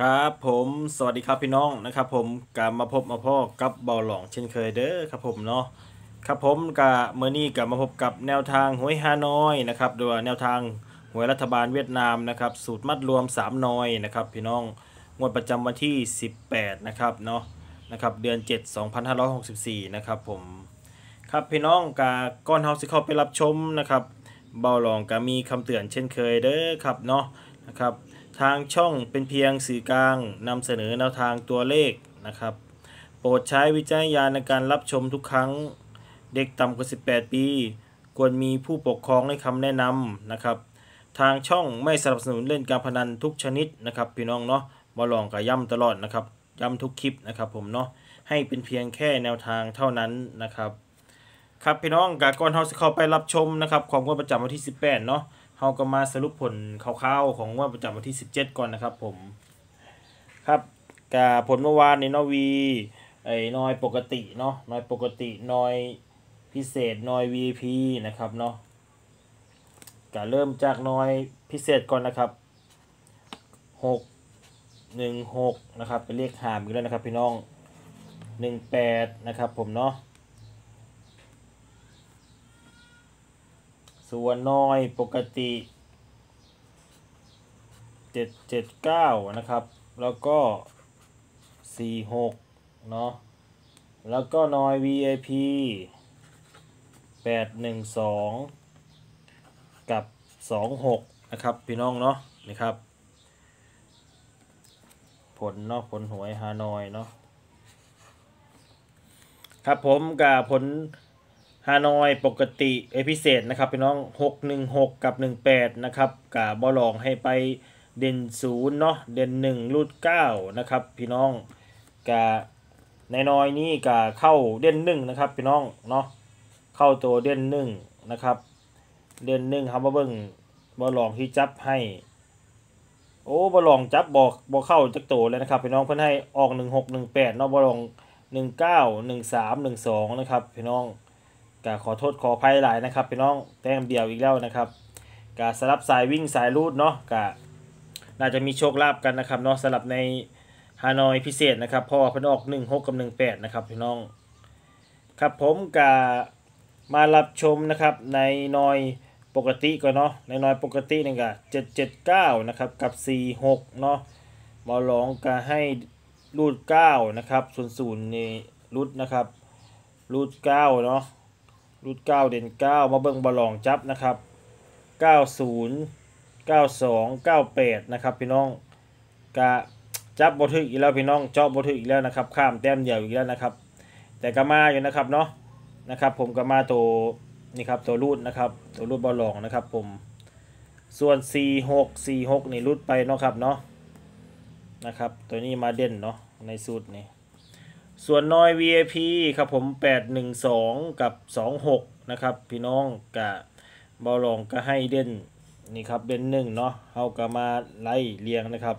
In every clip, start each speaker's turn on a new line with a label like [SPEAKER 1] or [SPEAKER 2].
[SPEAKER 1] ครับผมสวัสดีครับพี่น้องนะครับ ผมกลับมาพบมาพ่อกับเบาหลองเช่นเคยเด้อครับผมเนาะครับผมกับเมื่อนี้กลับมาพบกับแนวทางหวยฮานอยนะครับโดยแนวทางหวยรัฐบาลเวียดนามนะครับ สูตรมัดรวม 3 นอยนะครับ พี่น้องงวดประจำวันที่ 18 นะครับเนาะนะครับเดือน 7 2564 นะครับผมครับพี่น้องกาก้อนเฮาสิเข้าไปรับชมนะครับ เบาหลองก็มีคำเตือนเช่นเคยเด้อครับเนาะนะครับ ทางช่องเป็นเพียงสื่อกลางนำเสนอแนวทางตัวเลขนะครับ โปรดใช้วิจารณญาณในการรับชมทุกครั้ง เด็กต่ำกว่า 18 ปี ควรมีผู้ปกครองให้คำแนะนำนะครับ ทางช่องไม่สนับสนุนเล่นการพนันทุกชนิดนะครับ พี่น้องเนาะมาลองกับย้ำตลอดนะครับ ย้ำทุกคลิปนะครับผมเนาะให้เป็นเพียงแค่แนวทางเท่านั้นนะครับ ครับพี่น้องกาก่อนเฮาสิเข้าไปรับชมนะครับ ของงวดประจำวันที่ 18 เนาะ เฮาก็มาสรุปผลคร่าวๆของงวดประจำวันที่ 17 ก่อนนะครับผม ครับกาผลเมื่อวานในนอวีไอ้น้อยปกติเนาะน้อยปกติน้อยพิเศษน้อย VIP นะครับเนาะกาเริ่มจากน้อยพิเศษก่อนนะครับ 6 1 6 นะครับเป็นเลขหามอีกแล้วนะครับพี่น้อง 18 นะครับผมเนาะ ส่วนน้อยปกติ779นะครับ แล้วก็46เนาะ แล้วก็น้อย VIP 812กับ26นะครับพี่น้องเนาะนี่ครับ ผลเนาะผลหวยฮานอยเนาะครับผมกับผล ฮานอยปกติเอพิเศษนะครับพี่น้อง 616 กับ 18 นะครับกาบอลองให้ไปเด่น0เนาะเด่น1รูด9นะครับพี่น้องกาในน้อยนี้กาเข้าเด่น1นะครับพี่น้องเนาะเข้าตัวเด่น1นะครับเด่น1ครับมาเบิ่งบอลองที่จับให้ โอ้บอลองจับบอกบอเข้าจักโตเลยนะครับพี่น้องเพิ่อนให้ออก16 18เนาะบอลอง19 13 12นะครับพี่น้อง กาขอโทษขออภัยหลายนะครับพี่น้องแต้มเดียวอีกแล้วนะครับกาสลับสายวิ่งสายรูดเนาะกาน่าจะมีโชคลาภกันนะครับเนาะสลับในฮานอยพิเศษนะครับพ่อพิ่นออก16กับ18นะครับพี่น้องครับผมกามารับชมนะครับในนอยปกติก่อนเนาะในนอยปกตินี่ก็779นะครับกับ46เนาะมาลองก็ให้รูด9นะครับส่วนศูนย์นี่รูดนะครับรูด9เนาะ รูด9เด่น9มาเบิ่งบอลลองจับนะครับ90 92 98นะครับพี่น้องกะจับบ่ถึกอีกแล้วพี่น้องเจาะบ่ถึกอีกแล้วนะครับ ข้ามแต้มเดียวอีกแล้วนะครับ แต่ก็มาอยู่นะครับเนาะนะครับ ผมก็มาตัวนี่ครับตัวรูดนะครับ ตัวรูดบอลลองนะครับ ผมส่วน 46 46 นี่รูดไปเนาะครับเนาะนะครับ ตัวนี้มาเด่นเนาะในสูตรนี้ ส่วนน้อย VIP ครับผม 812 กับ 26 นะครับพี่น้องกะบอลองก็ให้เด่นนี่ครับเด่นหนึ่งเนาะเฮาก็มาไล่เรียงนะครับ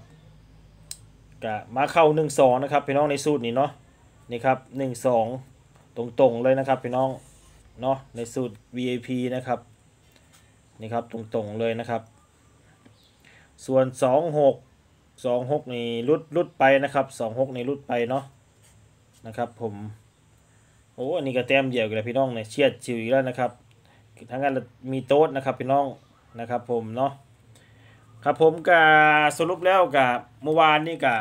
[SPEAKER 1] กะมาเข้า 12 นะครับพี่น้องในสูตรนี้เนาะนี่ครับ 12 ตรงๆเลยนะครับพี่น้องเนาะในสูตร VIP นะครับนี่ครับตรงๆเลยนะครับ ส่วน 26 26 นี่ลุดลุดไปนะครับ 26 นี่ลุดไปเนาะ นะครับ ผมโอ้อันนี้ก็แต้มเดียวกันเลยพี่น้องเนี่ยเชียดชิวอีกแล้วนะครับทั้งนั้นมีโต๊ดนะครับพี่น้องนะครับ ผมเนาะครับผมก็สรุปแล้วกับเมื่อวานนี่ก็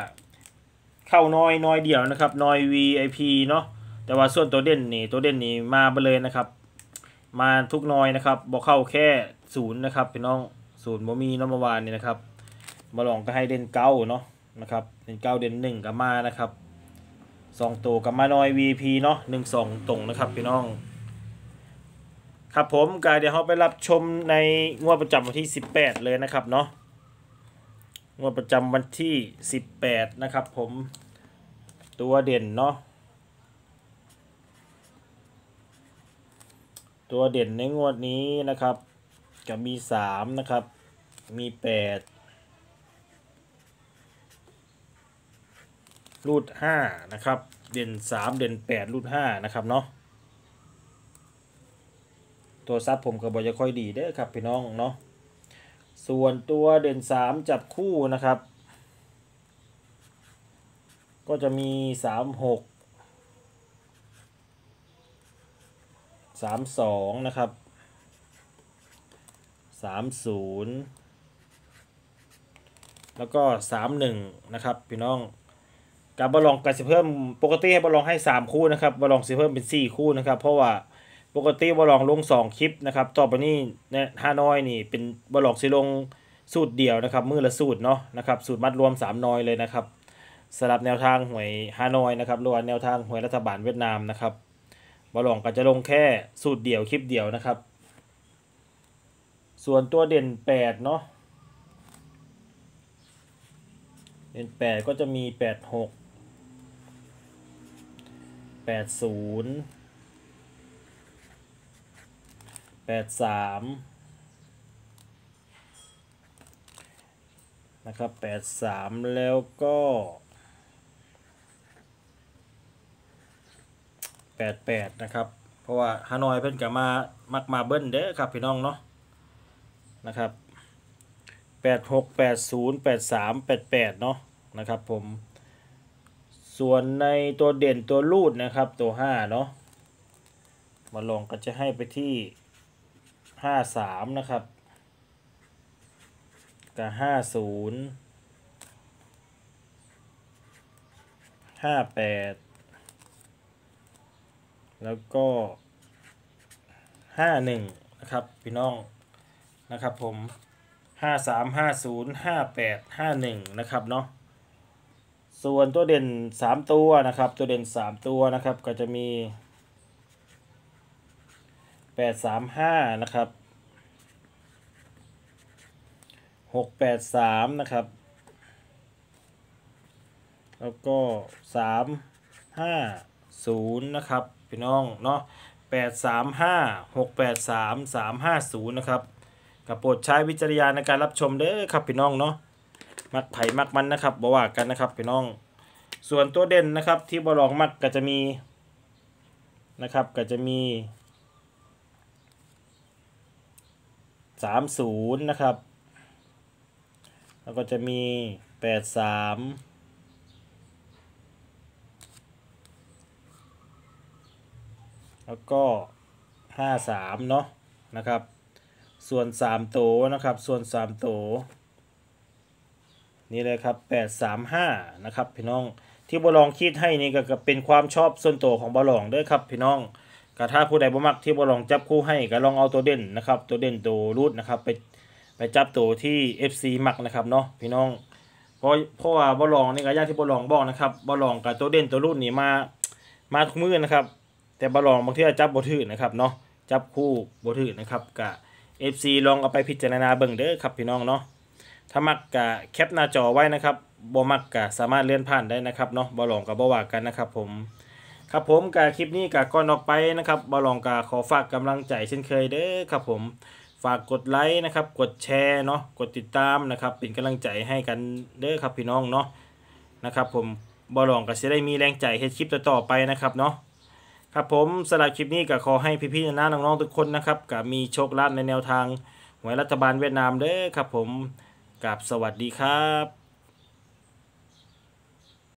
[SPEAKER 1] เข้าน้อยน้อยเดียวนะครับน้อย VIP เนาะแต่ว่าส่วนตัวเด่นนี่ตัวเด่นนี่มาไปเลยนะครับ มาทุกน้อยนะครับบอกเข้าแค่ศูนย์นะครับพี่น้องศูนย์บ่มีเนาะเมื่อวานนี่นะครับมาลองก็ให้เด่นเก้าเนาะนะครับเด่นเก้าเด่นหนึ่งก็มานะครับ สองตัวกับมาน้อย VP เนาะหนึ่งสองตรงนะครับพี่น้อง ครับผมก็เดี๋ยวเราไปรับชมในงวดประจำวันที่ 18 เลยนะครับเนาะงวดประจำวันที่ 18 นะครับผมตัวเด่นเนาะตัวเด่นในงวดนี้นะครับ จะมี 3 นะครับ มี 8 รูดห้านะครับ เด่นสามเด่นแปดรูดห้านะครับเนาะตัวซับผมก็บอกจะค่อยดีเด้อครับพี่น้องเนาะส่วนตัวเด่นสามจับคู่นะครับ ก็จะมีสามหกสามสองนะครับสามศูนย์แล้วก็สามหนึ่งนะครับพี่น้อง กับบอลลองกับสิเพิ่มปกติให้บอลลองให้สามคู่นะครับบอลลองสิเพิ่มเป็นสี่คู่นะครับ เพราะว่าปกติบอลลองลงสองคลิปนะครับต่อไปนี้เนฮานอยนี่เป็นบอลลองสิลงสูตรเดียวนะครับมือละสูตรเนาะนะครับสูตรมัดรวมสามนอยเลยนะครับสำหรับแนวทางหวยฮานอยนะครับรว่าแนวทางหวยรัฐบาลเวียดนามนะครับบอลลองก็จะลงแค่สูตรเดียวคลิปเดียวนะครับ ส่วนตัวเด่นแปดเนาะเด่นแปดก็จะมีแปดหก แปดศูนย์แปดสามนะครับแปดสามแล้วก็แปดแปดนะครับ เพราะว่าฮานอยเพิ่นกับมา มักมาเบิ้ลเด้อครับพี่น้องเนาะนะครับแปดหกแปดศูนย์แปดสามแปดแปดเนาะนะครับผม ส่วนในตัวเด่นตัวรูดนะครับตัวห้าเนาะมาลองก็จะให้ไปที่ห้าสามนะครับกับห้าศูนย์ห้าแปดแล้วก็ห้าหนึ่งนะครับพี่น้องนะครับผมห้าสามห้าศูนย์ห้าแปดห้าหนึ่งนะครับเนาะ ส่วนตัวเด่นสามตัวนะครับ ตัวเด่นสามตัวนะครับ ก็จะมีแปดสามห้านะครับหกแปดสามนะครับ แล้วก็สามห้าศูนย์นะครับ พี่น้องเนาะแปดสามห้าหกแปดสามสามห้าศูนย์นะครับกับโปรดใช้วิจารณญาณในการรับชมเด้อครับพี่น้องเนาะ มักไผ่มักมันนะครับบ่ว่ากันนะครับพี่น้อง ส่วนตัวเด่นนะครับ ที่บอลองมักก็จะมีนะครับ ก็จะมีสามศูนย์นะครับ แล้วก็จะมีแปดสามแล้วก็ห้าสามเนาะนะครับ ส่วน3โตนะครับ ส่วน3โต นี่เลยครับ 835 นะครับพี่น้องที่บอลองคิดให้นี่ก็เป็นความชอบส่วนตัวของบอลองด้วยครับพี่น้องก็ถ้าผู้ใดบ่มักที่บอลองจับคู่ให้ก็ลองเอาตัวเด่นนะครับ ตัวเด่นตัวรูดนะครับไปไปจับตัวที่ FC มักนะครับเนาะพี่น้องเพราะเพราะว่าบอลองนี่ก็ย่างที่บอลองบอกนะครับบอลองกับตัวเด่นตัวรูดนี่มามาทุกมือนะครับ แต่บอลองบางทีจับบ่ถือนะครับเนาะจับคู่บ่ถือนะครับกะ FC ลองเอาไปพิจารณาเบิ่งเด้อครับพี่น้องเนาะ ถ้ามักกะแคปหน้าจอไว้นะครับบ่มักกะสามารถเลื่อนผ่านได้นะครับเนาะบ่ลองกับบ่ว่ากันนะครับผมครับผมกะคลิปนี้กะก่อนออกไปนะครับบ่ลองกะขอฝากกำลังใจเช่นเคยเด้อครับผมฝากกดไลค์นะครับ กดแชร์เนาะกดติดตามนะครับ เป็นกำลังใจให้กันเด้อครับพี่น้องเนาะนะครับผมบ่ลองก็จะได้มีแรงใจให้คลิปต่อๆไปนะครับเนาะครับผมสำหรับคลิปนี้ก็ขอให้พี่ๆน้าๆน้องๆทุกคนนะครับกับมีโชคลาภในแนวทางหวยรัฐบาลเวียดนามเด้อครับผม กับสวัสดีครับ